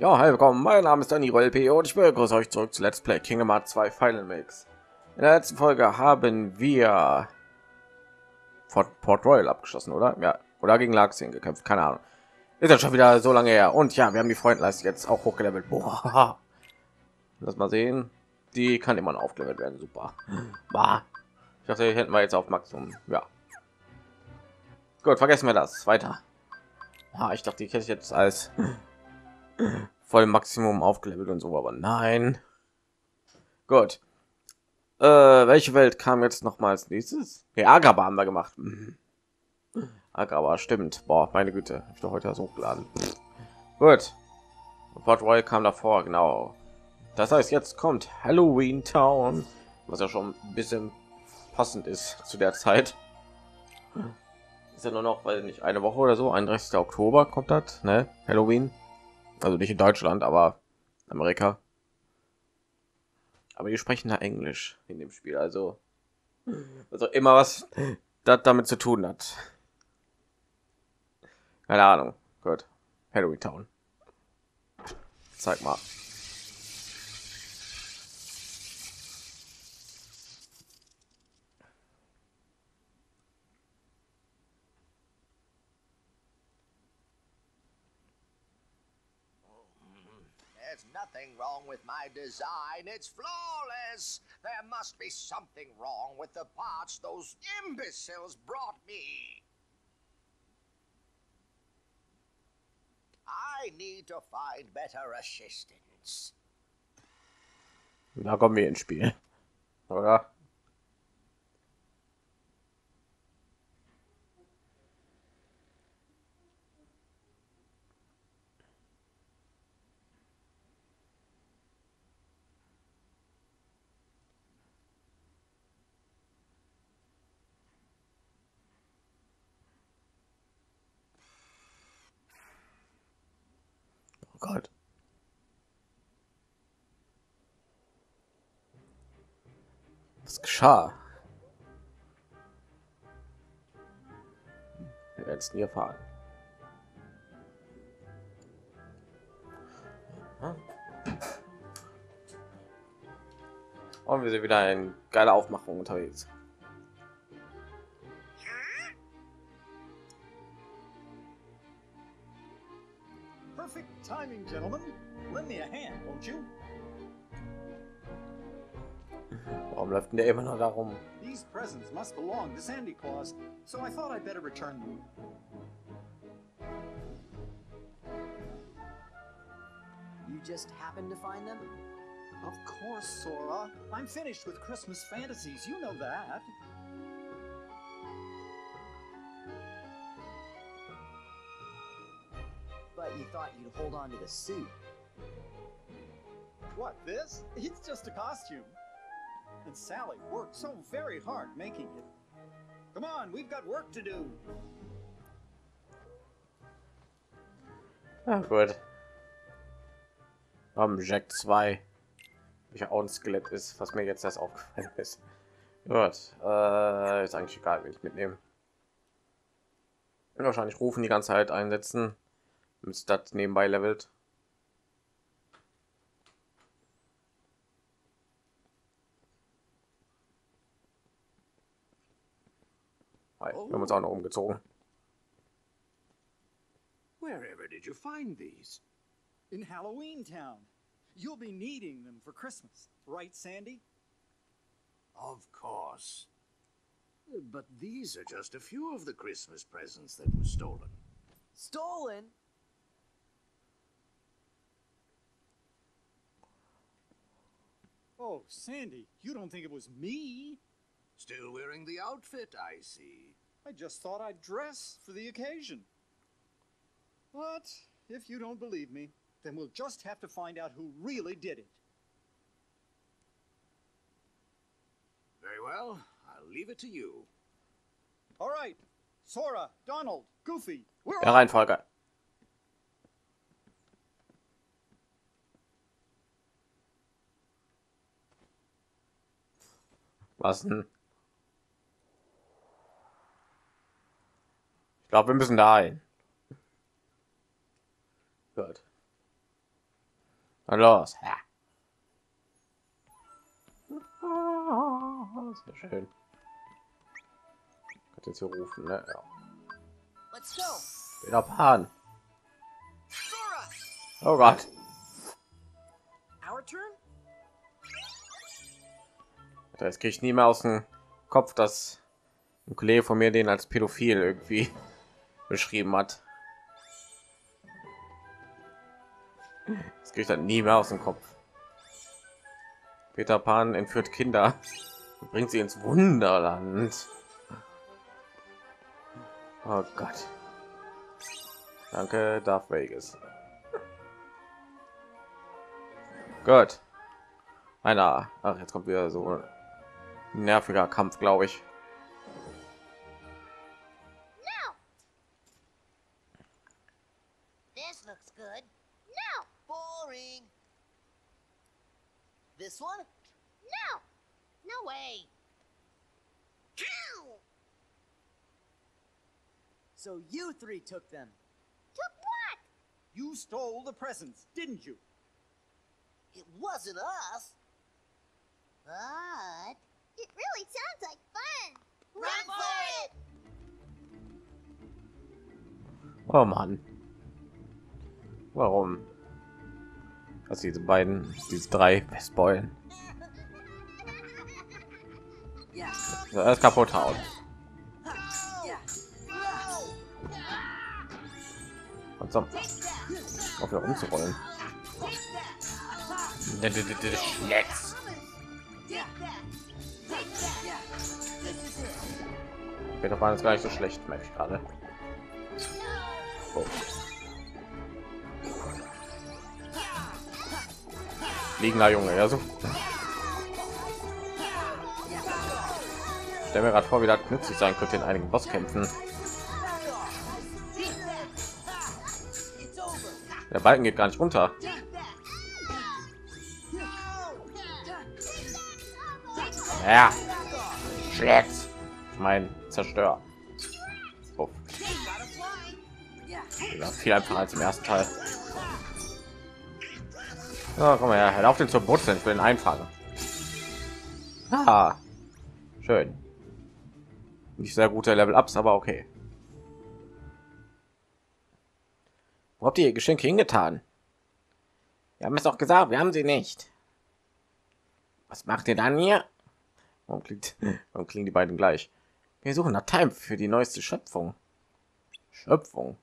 Ja, hi, willkommen. Mein Name ist Danny LP und ich begrüße euch zurück zu Let's Play Kingdom Hearts 2 Final Mix. In der letzten Folge haben wir Fort, Port Royal abgeschlossen, oder? Ja, oder gegen Laxien gekämpft, keine Ahnung. Ist ja schon wieder so lange her. Und ja, wir haben die Freundleiste jetzt auch hochgelevelt. Boah. Lass mal sehen. Die kann immer noch aufgelevelt werden. Super. Bah. Ich dachte, hätten wir jetzt auf Maximum. Ja. Gut, vergessen wir das. Weiter. Ah, ich dachte, ich hätte jetzt als voll Maximum aufgelevelt und so, aber nein. Gut. Äh, welche Welt kam jetzt noch mal als nächstes? Ja, Agrabah haben wir gemacht. Mhm. Agrabah, stimmt. Boah, meine Güte, ich doch heute so hochgeladen. Gut. Port Royal kam davor, genau. Das heißt, jetzt kommt Halloween Town, was ja schon ein bisschen passend ist zu der Zeit. Ist ja nur noch, weil nicht eine Woche oder so, 31. Oktober kommt das, ne? Halloween. Also nicht in Deutschland, aber Amerika. Aber die sprechen da Englisch in dem Spiel, also also immer was das damit zu tun hat. Keine Ahnung. Gut. Halloween Town. Zeig mal. My design. It's flawless. There must be something wrong with the parts those imbeciles brought me. I need to find better assistance. Da kommen wir ins Spiel. Oder? Gott. Was geschah? Wir werden es nie erfahren. Und wir sind wieder in geile Aufmachung unterwegs. Timing, gentlemen. Lend me a hand, won't you? Warum läuft denn der immer noch darum? These presents must belong to Sandy Claus, so I thought I'd better return them. You just happened to find them? Of course, Sora. I'm finished with Christmas fantasies. You know that. Thought you'd hold on to the suit. What, this? It's just a costume. And Sally worked so very hard making it. Come on, we've got work to do. Ja, gut. Jack 2. Welcher auch ein Skelett ist, was mir jetzt erst aufgefallen ist. Gut. Äh, ist eigentlich egal, wenn ich mitnehmen. Will wahrscheinlich rufen die ganze Zeit einsetzen. Damit das nebenbei levelt. Wir haben uns auch noch umgezogen. Wherever did you find these? In Halloween Town. You'll be needing them for Christmas, right, Sandy? Of course. But these are just a few of the Christmas presents that were stolen. Stolen? Oh, Sandy, you don't think it was me? Still wearing the outfit, I see. I just thought I'd dress for the occasion. But if you don't believe me, then we'll just have to find out who really did it. Very well, I'll leave it to you. All right, Sora, Donald, Goofy, we're Der. Reihenfolge. Denn? Ich glaube, wir müssen da hin. Gut. Na los. Ja. Sehr schön. Könnt jetzt hier rufen, ne? Ja. Let's go. Pan. Oh Gott. our turn. Das kriege ich nie mehr aus dem Kopf, dass ein Kollege von mir den als pädophil irgendwie beschrieben hat. Das kriege ich dann nie mehr aus dem Kopf. Peter Pan entführt Kinder und bringt sie ins Wunderland. Oh Gott. Danke, Darth Vegas. Gut. Einer. Ach, jetzt kommt wieder so nerviger Kampf, glaube ich. No! This looks good. No. Boring. This one? No. No way. Ow! So you three took them. Took what? You stole the presents, didn't you? It wasn't us. But it really sounds like fun. Run, for it! Oh Mann. Warum? Was diese beiden, diese drei. So, alles kaputt hauen. Und so. Auf wieder umzurollen. Jetzt. Peter Pan ist gar nicht so schlecht, merke ich gerade. Oh. Liegender Junge, ja so. Ich mir gerade vor, wie das nützlich sein könnte in einigen Bosskämpfen. Der Balken geht gar nicht runter. Ja. Schlecht. Mein Zerstör. Oh, ja, viel einfacher als im ersten Teil. Ja, komm mal her, hör auf den zu butzeln, ich will ihn einfangen. Ah, schön. Nicht sehr gute Level-Ups, aber okay. Wo habt ihr Geschenke hingetan? Wir haben es doch gesagt, wir haben sie nicht. Was macht ihr dann hier? Warum klingt, warum klingen die beiden gleich? Wir suchen nach Time für die neueste Schöpfung. Schöpfung.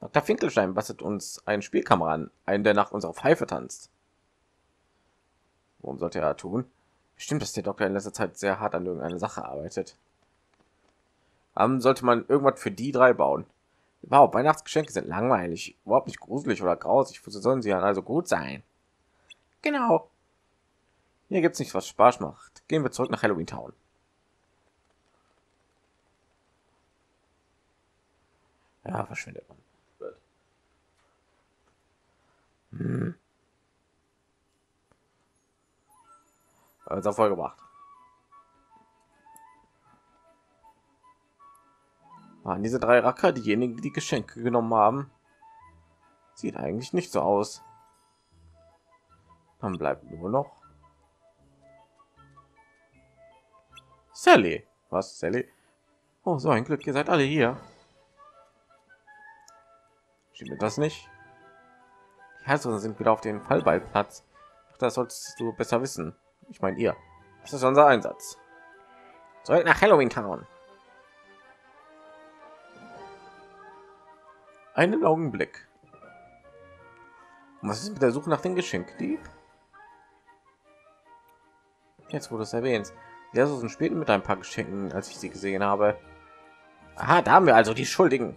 Dr. Finkelstein bastelt uns einen Spielkameraden, einen, der nach unserer Pfeife tanzt. Warum sollte er tun? Stimmt, dass der Doktor in letzter Zeit sehr hart an irgendeiner Sache arbeitet. Ähm, sollte man irgendwas für die drei bauen. Überhaupt, Weihnachtsgeschenke sind langweilig, überhaupt nicht gruselig oder grausig. Wozu sollen sie dann also gut sein? Genau. Hier gibt's nichts, was Spaß macht. Gehen wir zurück nach Halloween Town. Ja, verschwindet man. Gut. Hm. Also voll gemacht. Waren diese drei Racker diejenigen, die die Geschenke genommen haben? Sieht eigentlich nicht so aus. Dann bleibt nur noch Sally. Was, Sally? Oh, so ein Glück, ihr seid alle hier. Stimmt das nicht? Die Herzogen sind wieder auf den Fallballplatz. Das solltest du besser wissen. Ich meine ihr. Das ist unser Einsatz. Zurück nach Halloween Town. Einen Augenblick. Was ist mit der Suche nach dem Geschenkdieb? Jetzt, du es erwähnst. Ja, so spielten mit ein paar Geschenken, als ich sie gesehen habe. Aha, da haben wir also die Schuldigen.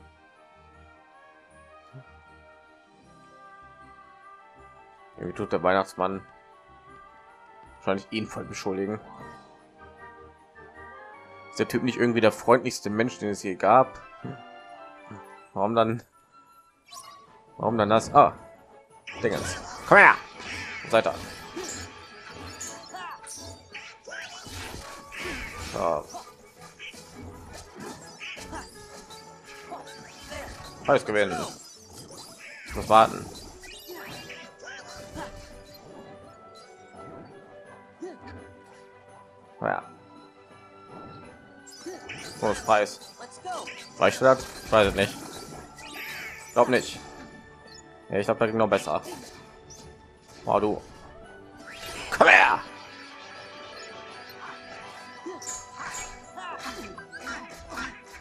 Wie tut der Weihnachtsmann wahrscheinlich ihn voll beschuldigen? Ist der Typ nicht irgendwie der freundlichste Mensch, den es je gab? Warum dann? Warum dann das? Ah, Dingens. Komm her! Seid da. Alles gewinnen. Ich muss warten. Naja. Groß Preis. Let's go. Reicht das? Ich weiß nicht. Glaub nicht. Ja, ich glaube, da ging noch besser. Oh, du. Komm her!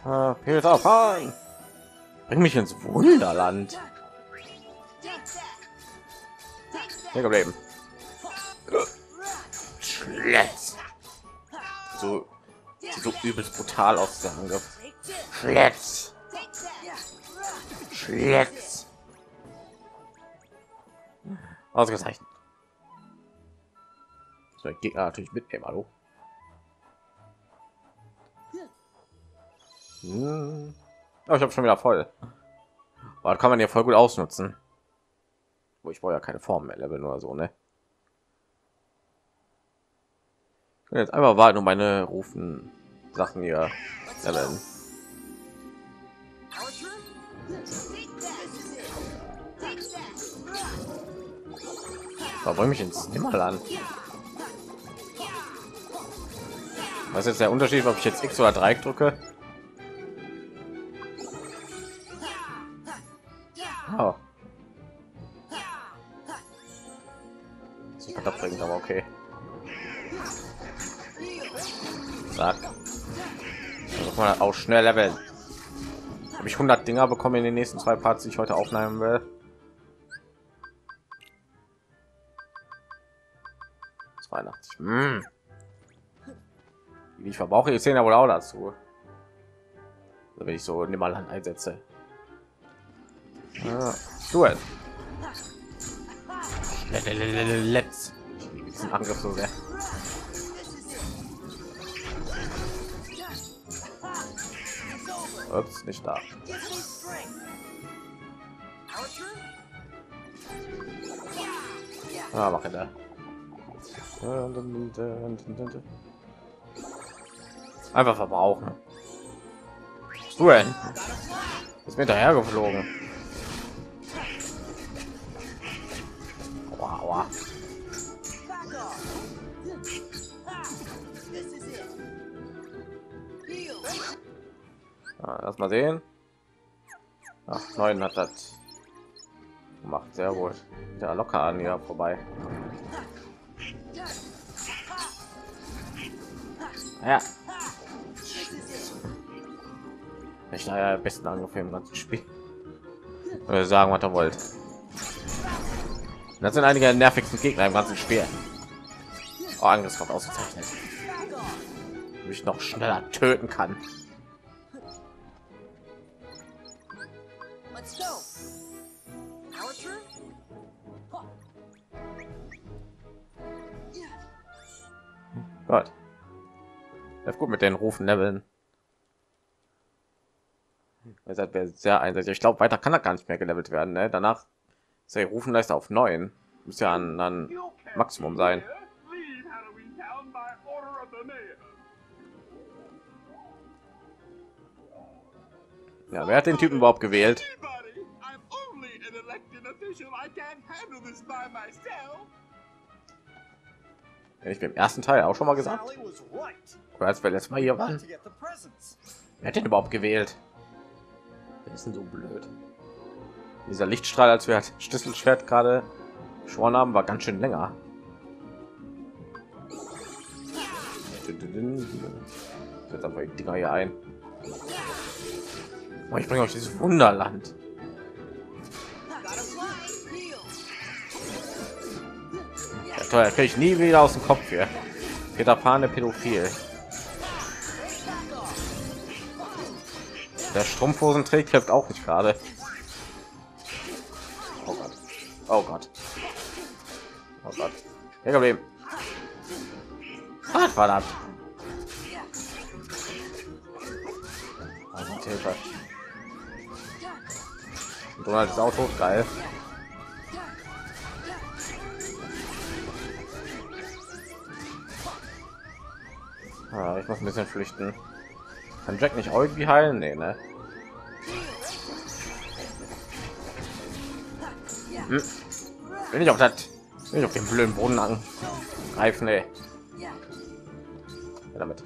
Ah, Peter! Bring mich ins Wunderland. Hier geblieben. Schlitz. So, so übelst brutal aus der Angriff. Schlitz. Schlitz. Ausgezeichnet. So, ich Gegner natürlich mitnehmen, hallo. Hm. Oh, ich habe schon wieder voll. Aber kann man ja voll gut ausnutzen. Wo ich brauche ja keine Form mehr leveln oder so, ne? Ich kann jetzt einfach warten und meine rufen Sachen hier that. Da bring mich ins Nimmerland. Was ist jetzt der Unterschied, ob ich jetzt X oder Dreieck drücke? Oh. Super bringt aber okay. Sag. Also kann man auch schnell leveln. Habe ich 100 Dinger bekommen in den nächsten zwei Parts, die ich heute aufnehmen will. 82. Mm. Ich verbrauche die 10 wohl auch dazu. Also wenn ich so Nimmerland einsetze. Ja, Duell. Let's. Ich liebe diesen Angriff so sehr. Ups, nicht da. Ah, mach da. Einfach verbrauchen. Was du denn? Ist mir hinterher geflogen. Lass mal sehen. Ach, neun hat das gemacht. Sehr wohl. Ja, locker an ja vorbei. Ja, ich naja besten Angriff im ganzen Spiel. Oder sagen, was ihr wollt. Das sind einige der nervigsten Gegner im ganzen Spiel. Oh, Angriffskraft ausgezeichnet. Mich noch schneller töten kann. Gott. Läuft gut mit den Rufen leveln. Ihr seid sehr einseitig. Ich glaube, weiter kann er gar nicht mehr gelevelt werden. Ne? Danach ist der Rufenleiste auf 9. Muss ja an, an Maximum sein. Ja, wer hat den Typen überhaupt gewählt? Ich bin im ersten Teil auch schon mal gesagt. Oder als wir letztes Mal hier waren. Wer hat den überhaupt gewählt? Wer ist denn so blöd? Dieser Lichtstrahl, als wir das Schlüsselschwert gerade geschworen haben, war ganz schön länger. Jetzt aber die Dinger hier ein. Oh, ich bringe euch dieses Wunderland. Das kriege ich nie wieder aus dem Kopf hier. Peter Pan, der Pädophil. Der Strumpfhosen trägt hilft auch nicht gerade. Oh Gott. Oh Gott. Oh Gott. Hier geblieben. Ah, verdammt. Also, Donald ist auch tot, geil. Ah, ich muss ein bisschen flüchten. Kann Jack nicht irgendwie heilen? Nee, ne? Hm. Will ich auf das, will ich auf den blöden Boden angreifen, ey. Yeah. damit.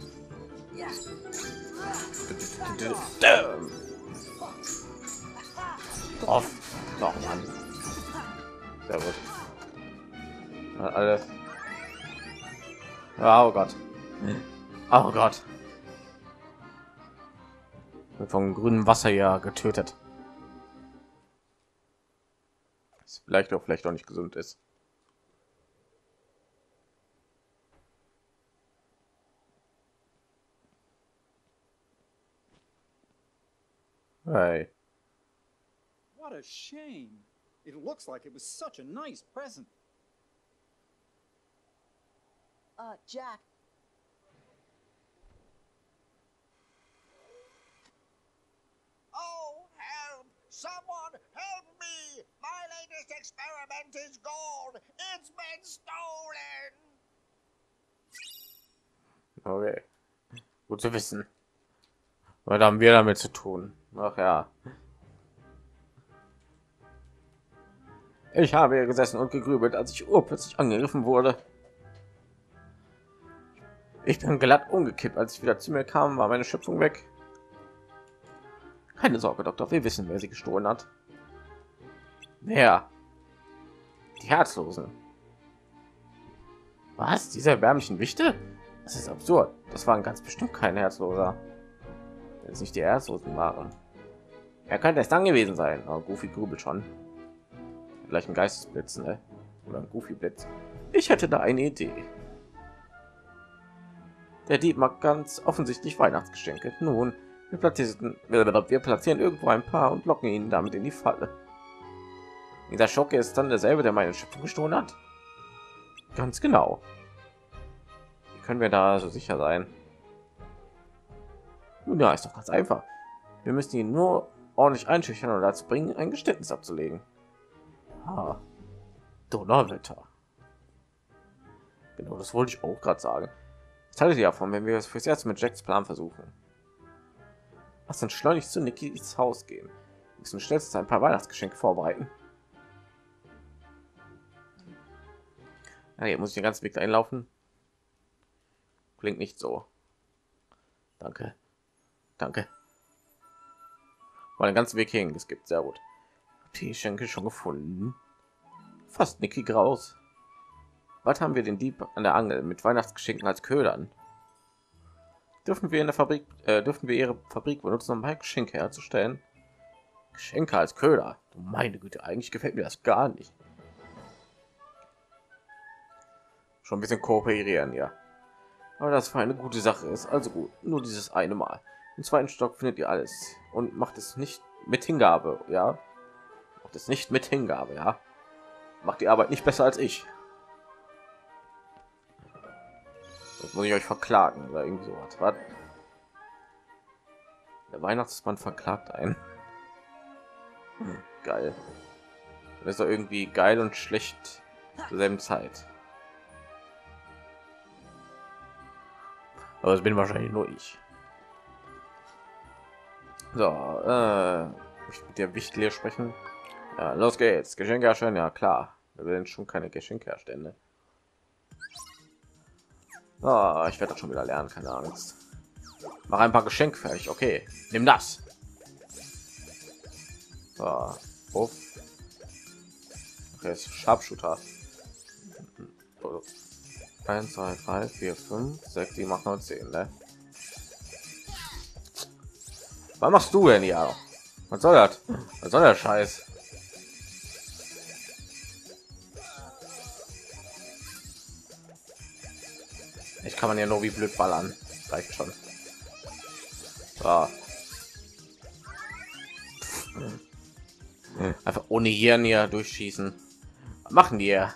Drauf. Noch Mann. Sehr gut. Ja, Alle. Ja, oh Gott. Oh Gott. Wird vom grünen Wasser ja getötet. Was vielleicht auch vielleicht auch nicht gesund ist. Hey. What a shame. It looks like it was such a nice present. Uh, Jack, Someone help me! My latest experiment is gone! It's been stolen! Okay. Gut zu wissen. Was haben wir damit zu tun? Ach ja. Ich habe hier gesessen und gegrübelt, als ich urplötzlich angegriffen wurde. Ich bin glatt umgekippt. Als ich wieder zu mir kam, war meine Schöpfung weg. Keine Sorge, Doktor. Wir wissen, wer sie gestohlen hat. Wer? Die Herzlosen. Was? Diese erbärmlichen Wichte? Das ist absurd. Das waren ganz bestimmt kein Herzloser. Wenn es nicht die Herzlosen waren. Er könnte es dann gewesen sein. Aber Goofy grübelt schon. Vielleicht ein Geistesblitz, ne? Oder ein Goofy-Blitz. Ich hätte da eine Idee. Der Dieb mag ganz offensichtlich Weihnachtsgeschenke. Nun, wir platzieren, wir platzieren irgendwo ein paar und locken ihn damit in die Falle. Dieser Schocke ist dann derselbe, der meine Schöpfung gestohlen hat. Ganz genau. Wie können wir da so sicher sein? Nun ja, ist doch ganz einfach. Wir müssen ihn nur ordentlich einschüchtern und dazu bringen, ein Geständnis abzulegen. Ah, Donnerwetter. Genau, das wollte ich auch gerade sagen. Ich halte davon, wenn wir es fürs erste mit Jacks Plan versuchen. Lass uns schleunigst zu Nikis Haus gehen. Wir müssen schnellstens ein paar Weihnachtsgeschenke vorbereiten. Okay, muss ich den ganzen Weg einlaufen? Klingt nicht so. Danke. Danke. Mal den ganzen Weg hängen. Es gibt sehr gut. Die Geschenke schon gefunden? Fast Niki Graus. Was haben wir den Dieb an der Angel mit Weihnachtsgeschenken als Ködern? Dürfen wir in der Fabrik, äh, dürfen wir ihre Fabrik benutzen, um Geschenke herzustellen? Geschenke als Köder. Meine Güte, eigentlich gefällt mir das gar nicht. Schon ein bisschen kooperieren, ja. Aber das für eine gute Sache ist, also gut, nur dieses eine Mal. Im zweiten Stock findet ihr alles und macht es nicht mit Hingabe, ja. Macht es nicht mit Hingabe, ja. Macht die Arbeit nicht besser als ich. Muss ich euch verklagen oder irgendwie sowas. Was? Der Weihnachtsmann verklagt einen. Hm, geil. Das ist doch irgendwie geil und schlecht zur selben Zeit. Aber es bin wahrscheinlich nur ich. So, äh, ich mit der Wichtel sprechen. Ja, los geht's. Geschenke erstellen, ja klar. Wir werden schon keine Geschenke erstellen. Ne? Oh, ich werde das schon wieder lernen, keine Angst. Mach ein paar Geschenke fertig. Okay, nimm das. So, Uff. Okay, ist Sharpshooter. 1, 2, 3, 4, 5, 6, 7, 8, 9, 10, ne? Was machst du denn ja? Was soll das? Was soll der Scheiß? Kann man ja nur wie blöd ballern. Reicht schon. So. Einfach ohne Hirn hier durchschießen. Was machen die hier?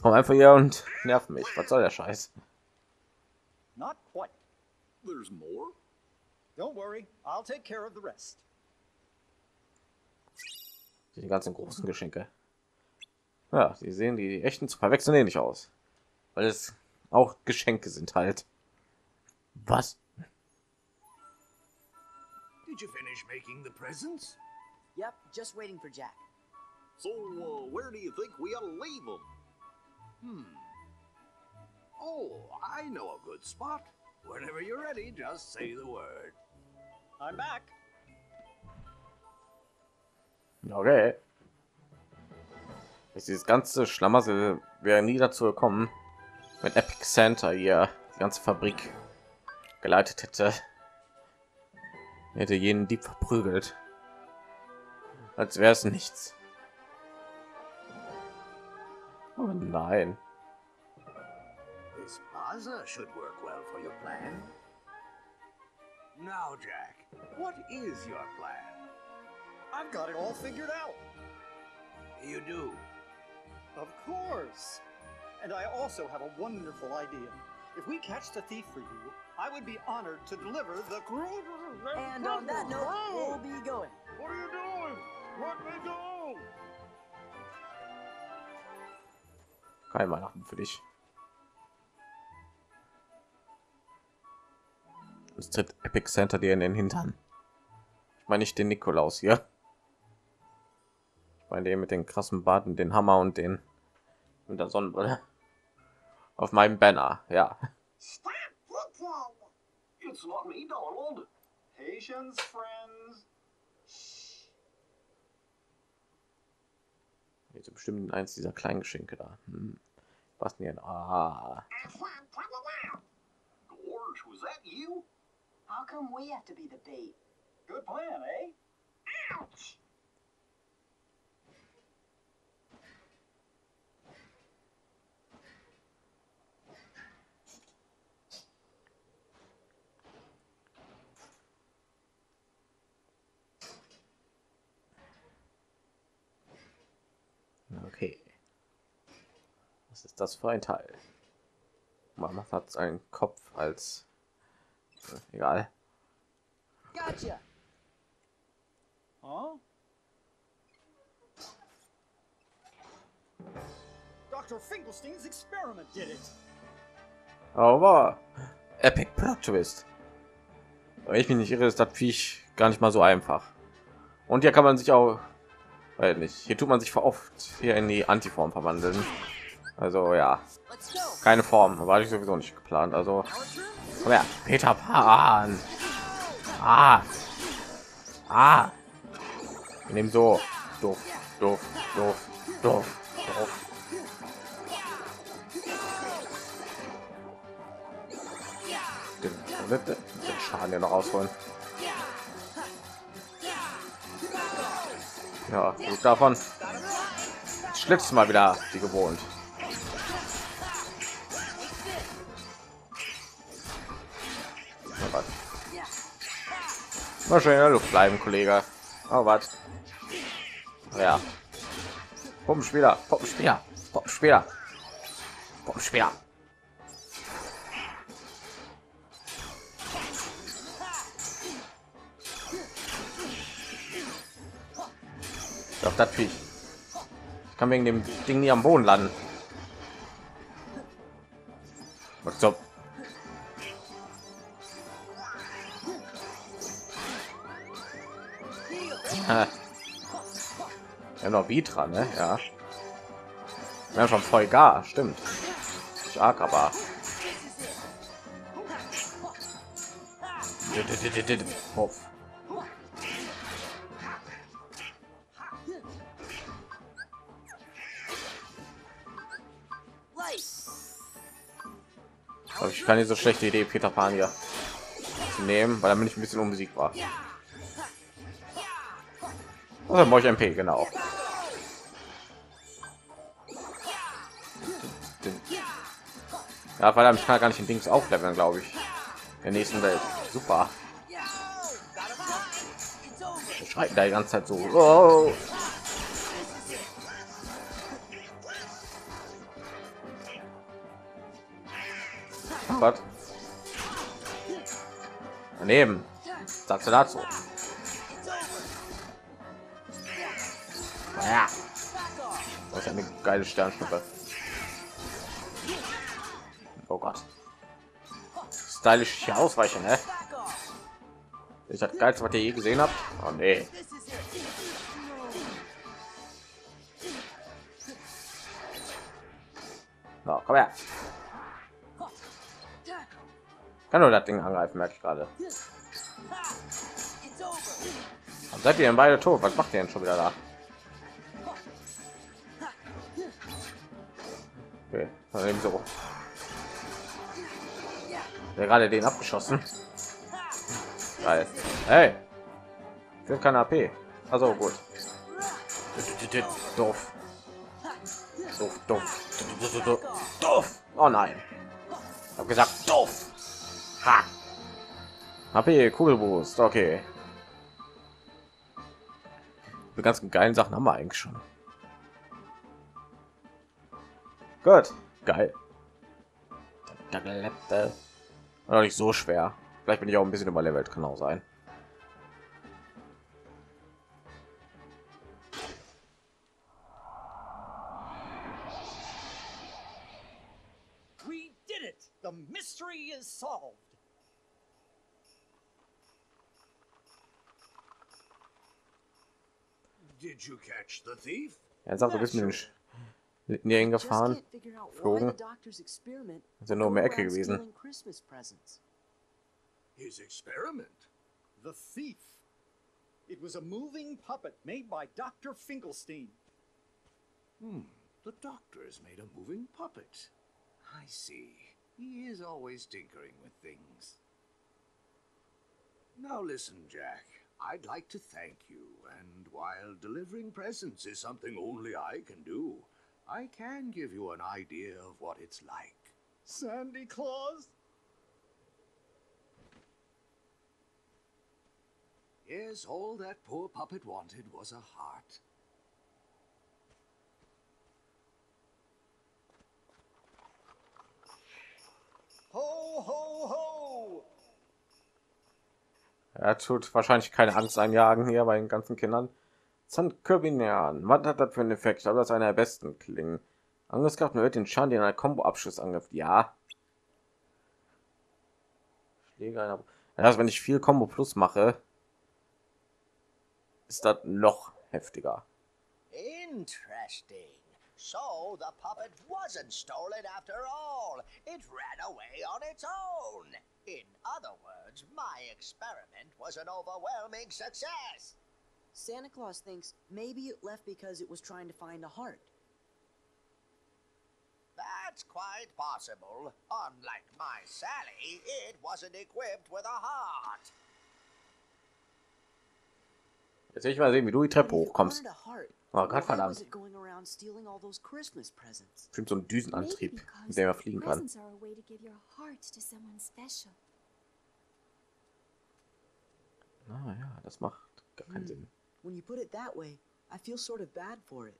Komm einfach hier und nerven mich. Was soll der Scheiß? Not quite. There's more? Don't worry, I'll take care of the rest. Die ganzen großen Geschenke. Ja, sie sehen die echten zu verwechseln ähnlich aus. Weil es auch Geschenke sind halt. Was? Did you finish making the presents? yep, just waiting for Jack. So, uh, where do you think we ought to leave them? Hmm. Oh, I know a good spot. Whenever you're ready, just say the word. I'm back. Okay. Jetzt dieses ganze Schlamassel wäre nie dazu gekommen, mit Epic Center hier die ganze Fabrik geleitet hätte. Hätte jeden Dieb verprügelt. Als wäre es nichts. Oh nein. This plaza should work well for your plan. Now, Jack, what is your plan? I've got it all figured out. You do. Of course. And I also have a wonderful idea. If we catch the thief for you, I would be honored to deliver the. And on that note, we'll be going. What are you doing? Let me go! Kein Weihnachten für dich. Es tritt Epic Center dir in den Hintern. Ich meine nicht den Nikolaus hier. Ich meine den mit den krassen Barten, den Hammer und den mit der Sonnenbrille. Auf meinem Banner, ja. Stop hitting! It's not me, Donald. Patience, friends. Jetzt bestimmt eins dieser kleinen Geschenke da. Hm. Was denn? Ah. Gorge, was that you? How come we have to be the bait? Good plan, eh? Ouch! Was ist das für ein Teil? Man hat einen Kopf als äh, egal. Gotcha. Huh? Dr. Finkelstein's experiment did it. Aber Epic Plot Twist. Wenn ich mich nicht irre, ist das Viech gar nicht mal so einfach. Und hier kann man sich auch, weil nicht, hier tut man sich oft hier in die Antiform verwandeln. Also ja, keine Form, war ich sowieso nicht geplant. Also, komm her, Peter Pan. Ah, ah. Nehmen so, doof, doof, doof, doof, doof. Den, den, den Schaden ja noch rausholen. Ja, genug davon. Schlitzt mal wieder wie gewohnt. Gott. Mal schön in der Luft bleiben, Kollege. Oh, was? Ja. Puppenspieler, Puppenspieler, Puppenspieler, Puppenspieler. Doch das Viech. Ich kann wegen dem Ding nie am Boden landen. Was? Ja, noch Vitra, ne? Ja. Ja, schon voll gar, stimmt. Stark, aber. Ich kann nicht so schlechte Idee, Peter Pan hier zu nehmen, weil damit ich ein bisschen unbesiegt war. Brauche ich MP, genau. Ja, weil ich kann gar nicht den Dings aufleveln, glaube ich. In der nächsten Welt. Super. Schreiten da die ganze Zeit so. Oh. Gott. Daneben. Sagst du dazu? Geile Sternschnuppe. Oh Gott. Stylisch hier ausweichen, ne? Ist das geilste, was ihr je gesehen habt? Oh nee. Na, komm her. Kann nur das Ding angreifen, merke ich gerade. Seid ihr denn beide tot? Was macht ihr denn schon wieder da? Okay, dann eben so. Ja, gerade den abgeschossen. Geil. Hey, für kein AP. Also gut. Doof. Doof, doof, doof. Oh nein. Hab gesagt, doof. Ha. HP, Kugelboost, okay. Die ganzen geilen Sachen haben wir eigentlich schon. Gut, geil. Noch nicht so schwer. Vielleicht bin ich auch ein bisschen überlevelt, kann auch sein. We did it! The mystery is solved. Did you catch the thief? Ernsthaft, du bist den Sch- Litten hier hingefahren. Flogen. Ist ja nur um die Ecke gewesen. Christmas presents. His experiment. The thief. It was a moving puppet made by Dr. Finkelstein. Hmm. The doctor has made a moving puppet. I see. He is always tinkering with things. Now listen, Jack. I'd like to thank you, and while delivering presents is something only I can do, I can give you an idea of what it's like. Sandy Claus? Yes, all that poor puppet wanted was a heart. Ho, ho, ho! Er tut wahrscheinlich keine Angst einjagen hier bei den ganzen Kindern. St. Kirbinian, was hat das für einen Effekt? Aber das ist einer der besten klingen. Angriffskraft erhöht den Schaden, den ein Combo-Abschluss angriff. Ja. Schläge einer. Das, wenn ich viel Combo Plus mache, ist das noch heftiger. Interesting. So the puppet wasn't stolen after all. It ran away on its own. In other words, my experiment was an overwhelming success. Santa Claus thinks maybe it left because it was trying to find a heart. That's quite possible. Unlike my Sally, it wasn't equipped with a heart. Jetzt will ich mal sehen, wie du die Treppe hochkommst. Oh Gott verdammt. Bestimmt so ein Düsenantrieb, mit dem er fliegen kann. presents are a way to give your heart to someone special. Ah ja, das macht gar keinen Hm. Sinn. When you put it that way, I feel sort of bad for it.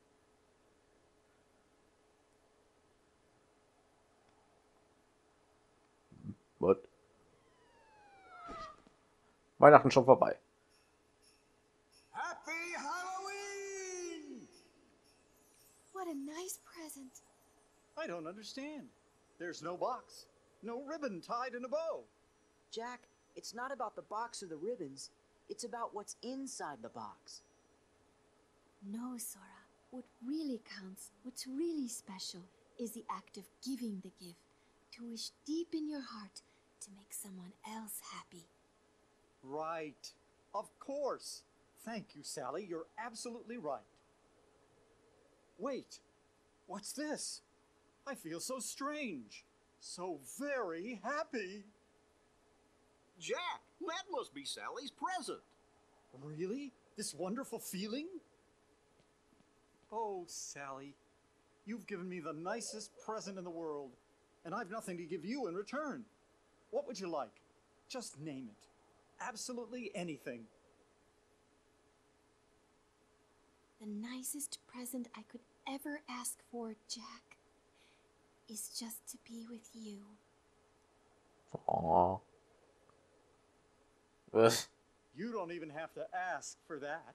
What? Weihnachten schon vorbei. Happy Halloween! What a nice present. I don't understand. There's no box, no ribbon tied in a bow. Jack, it's not about the box or the ribbons. It's about what's inside the box. No, Sora. What really counts, what's really special, is the act of giving the gift. To wish deep in your heart to make someone else happy. Right. Of course. Thank you, Sally. You're absolutely right. Wait. What's this? I feel so strange. So very happy. Jack, that must be Sally's present. Really? This wonderful feeling? Oh, Sally. You've given me the nicest present in the world, and I've nothing to give you in return. What would you like? Just name it. Absolutely anything. The nicest present I could ever ask for, Jack, is just to be with you. Oh. Ugh. You don't even have to ask for that.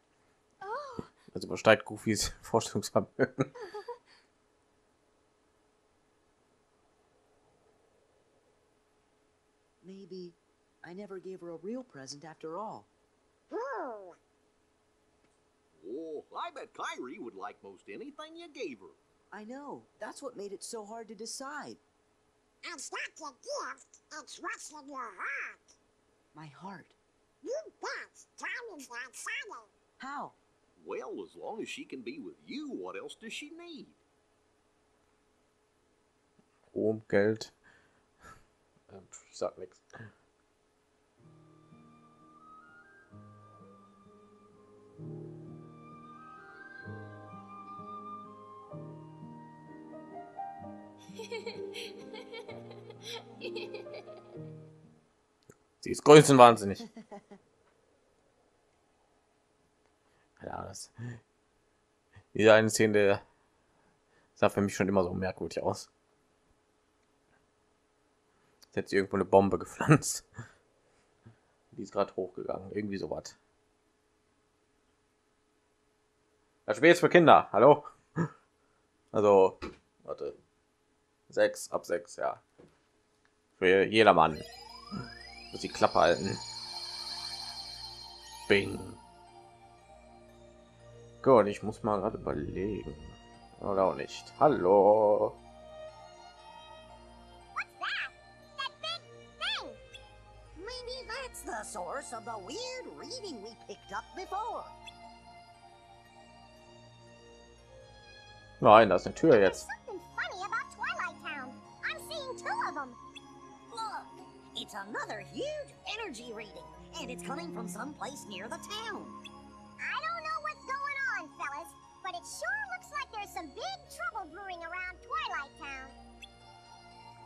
Oh, Das übersteigt Goofys Vorstellungsvermögen. Maybe I never gave her a real present after all. Oh, I bet Kyrie would like most anything you gave her. I know. That's what made it so hard to decide. It's not your gift, it's what's in your heart. My heart. You bet. Tommy's not silent. How? Well, as long as she can be with you, what else does she need? Ruhm, Geld. Ähm, Ich sag nichts. Sie ist größenwahnsinnig. Ja, das. Diese eine Szene sah für mich schon immer so merkwürdig aus. Jetzt hätte sie irgendwo eine Bombe gepflanzt. Die ist gerade hochgegangen. Irgendwie sowas. Das Spiel ist für Kinder. Hallo? Also, warte. Sechs ab sechs, ja. Für jedermann. Muss die Klappe halten. Bing. Gut, ich muss mal gerade überlegen. Oder auch nicht. Hallo. Source of the weird reading we picked up before. Nein, da ist eine Tür jetzt. Look, it's another huge energy reading, and it's coming from someplace near the town.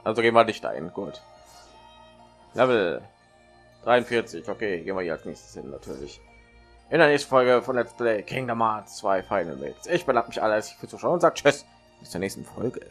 Also gehen wir nicht dahin. Gut. Level 43. Okay, gehen wir hier als nächstes hin natürlich. In der nächsten Folge von Let's Play Kingdom Hearts 2 Final Mix. Ich bedanke mich alles für Zuschauen und sagt Tschüss. Bis zur nächsten Folge.